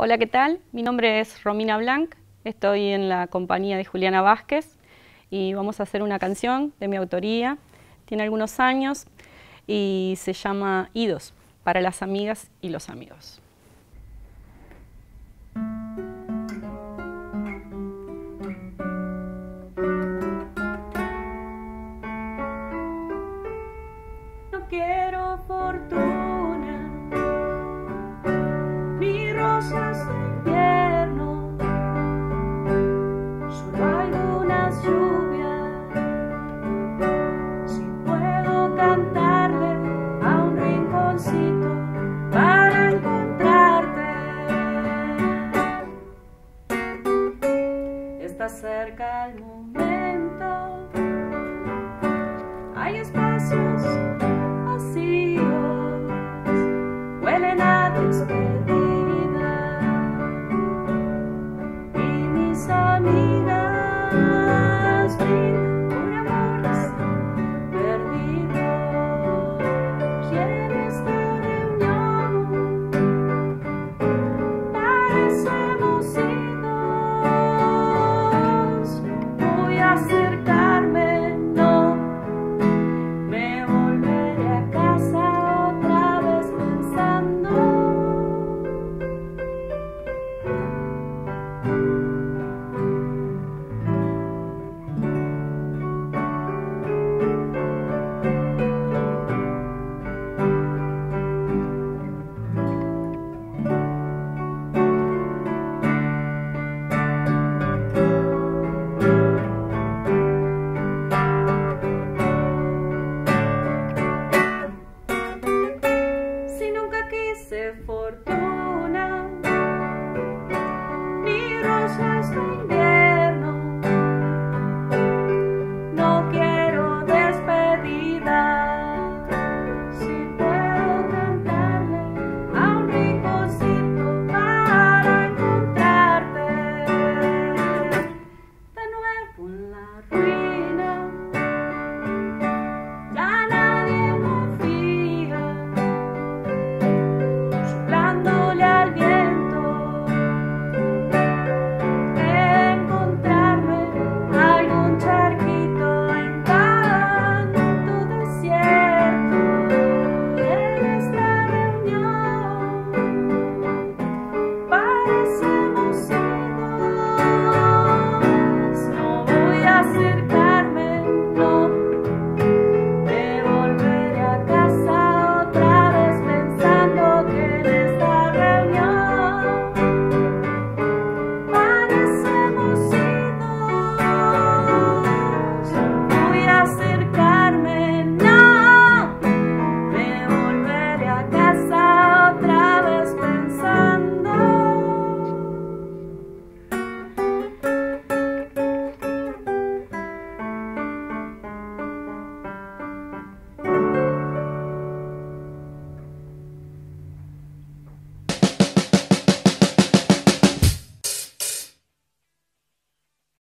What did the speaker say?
Hola, ¿qué tal? Mi nombre es Romina Blanc, estoy en la compañía de Juliana Vázquez y vamos a hacer una canción de mi autoría. Tiene algunos años y se llama Idos, para las amigas y los amigos. al momento. Hay espacios. for